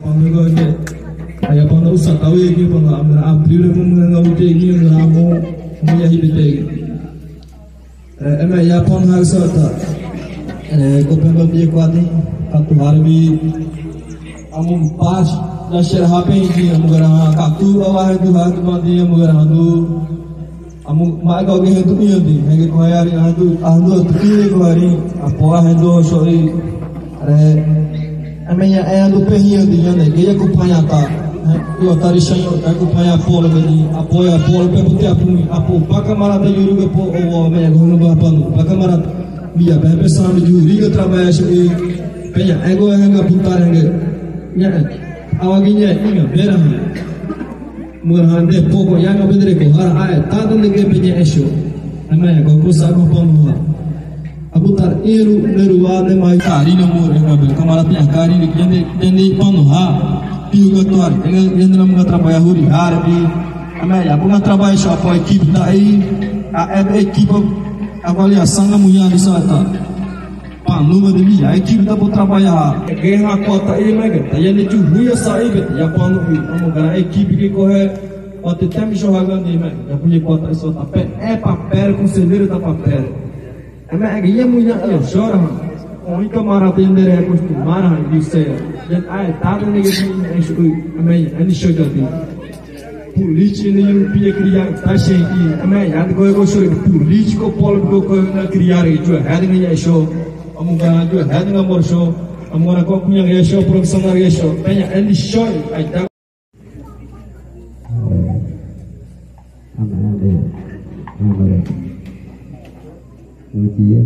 Panggaga Ayah pangga usah tahu lagi pangga amra abrir pun mengenal utegi ngamo muya hibitegi. Ema ya pon hal sota. Ko pangga biye kwadi katu harbi amun pas dasher hape ji amugara katu bawa hai tu hat badi amugara hadu amu maga ge hetu ni yodi hege ko yari hadu hadu tukire ko hari apo hadu sori re amenya é do meia é do Perrinho de Janeguei, acompanha tá. Eu atari shanyo kaku paya polo bedi apoya polo pe puti apumi apu baka marata yuruga po o me gono ba pan baka marat biya be be sam yuriga trabaya shi peya ego hanga putar hanga nya eh, awaginya eh, inga berahana murhande pogo yanga bedre ko har ay eh, tadan nge benya esho amaya ko kusa ko pamuha abutar eru leruwa de mai kari no mo renga be kamara pia kari ni jende jende pano ha piu ga tor enga jende nam ga trabalha huri har bi ama ya bunga trabalha só com a equipe da aí a equipe avaliação da mulher de sata pa número de a equipe da por trabalhar guerra cota aí mega tá jende tu huya saibe ya pano bi amo gara equipe que corre Ote tem jogando aí, mas já podia botar isso papel. É papel, conselheiro da papel. Ama agiye munya yo shora ha. Oi kamara tende re kustu mara yuse. Jan ai tada ne ge ni ai shu ama ani shoga di. Político ne yu pia kriya ta she ki ama yad go go shori político pol go ko na re jo had ne ya sho. Amu ga jo had ne mor sho. Amora ko kunya ge sho profissional ge sho. Penya ani sho ai Turkiye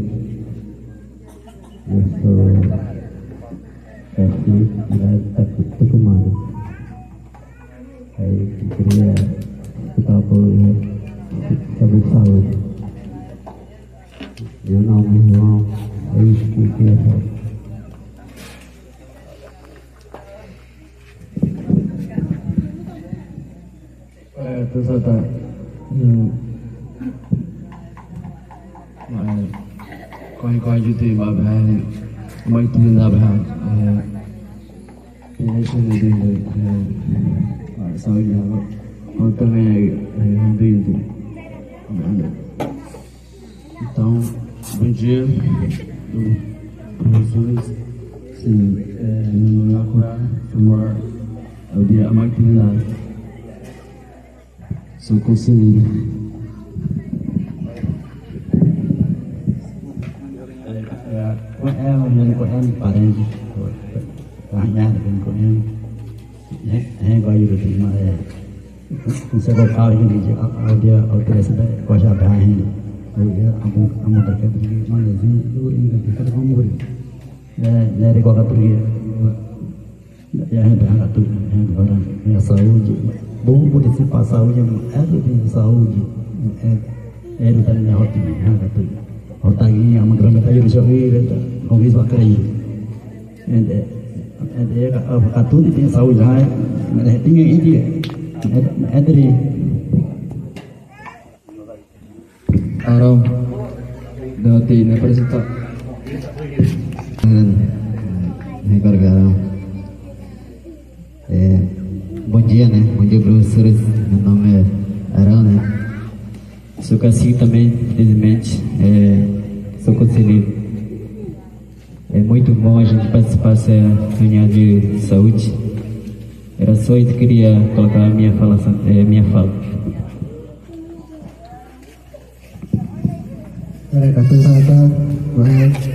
untuk kasih dan takut saya pikirnya kita boleh tapi salut ya namanya saya pikir Evet, zaten. Hmm. Sao giờ con tôi nghe không đi được então bom dia professores. Sim no meu chamar é o dia mais que sou conselheiro theo nhân của em và đây và nhà em em gọi như được mà sẽ có cao dia kamu kamu mana sih kita kamu beri kau yang yang orang yang si itu itu yang sini itu kongis bakari. And and dia kata katu di tinggal sawi lah. Mereka tinggal ini di Aram Dati na presenta Ini gara-gara eh, Bom dia, né? Bom dia, professores. Meu nome é Arão, né? Sou cacique também, infelizmente. É, sou conselheiro. É muito bom a gente participar dessa reunião de saúde. Era só isso que queria colocar a minha fala. É, minha fala. Saya kata sahabat, baik,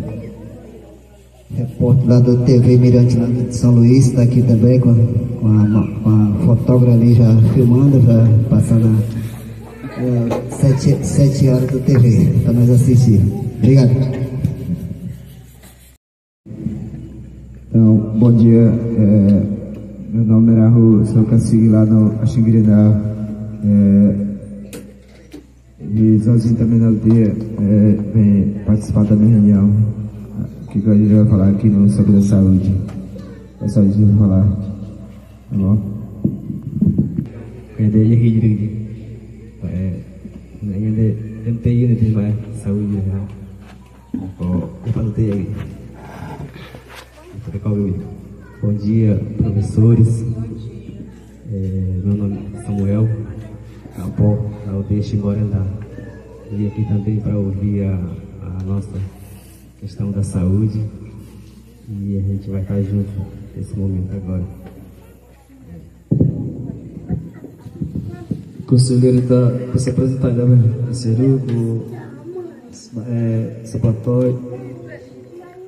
repórter lá do TV Mirante lá de São Luís está aqui também com, a- com, a, com a fotógrafa ali já filmando já passando a, uh, 7, 7 horas do TV para nós assistir. Obrigado. Então, bom dia. É, meu nome é Raul, sou cacique lá no Axinguiriná. É, e sozinho também na aldeia é, vem participar da minha reunião. Que a gente vai falar aqui no sobre a saúde. É isso que eu vou falar. Tá bom? Jadi gini. Eh, nak yang dia yang dia ni dia mai sawi dia. Ko depan tu dia. Então, Bom dia, professores. É, meu nome é Samuel Capó, da aldeia Xingorendá. Vim aqui também para ouvir a, a nossa questão da saúde e a gente vai estar junto nesse momento agora. conselheiro está se apresentar já, velho. É, Sapatói,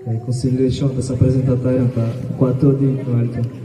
é, conselheiro Chão está se apresentar, tá? Tá quatro de Alto.